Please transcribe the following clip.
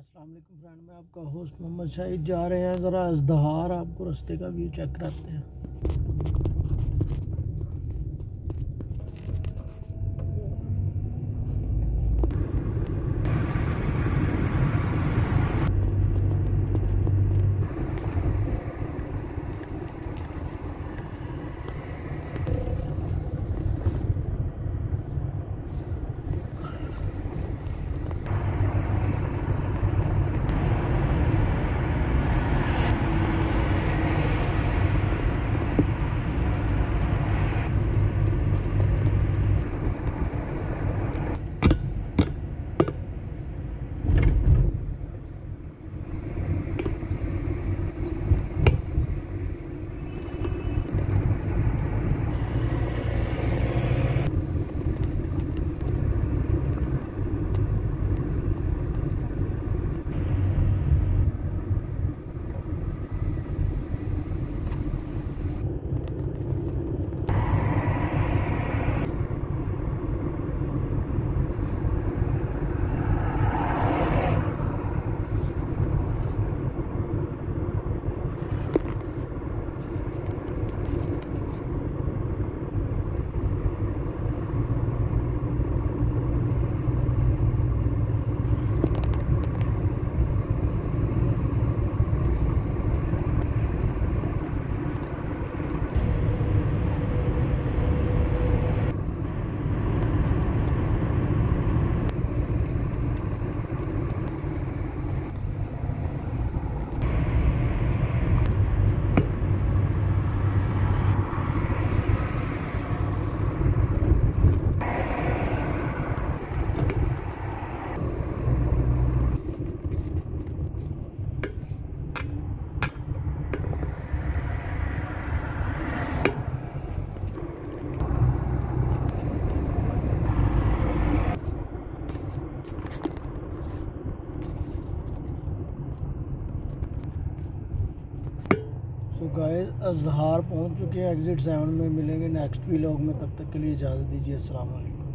अस्सलाम वालेकुम फ्रेंड मैं आपका होस्ट मोहम्मद शाहिद जा रहे हैं। ज़रा अजहार आपको रास्ते का व्यू चेक कराते हैं। सो गाय अजहार पहुँच चुके हैं एग्ज़िट सेवन में मिलेंगे नेक्स्ट वीलॉग में, तब तक के लिए इजाज़त दीजिए वालेकुम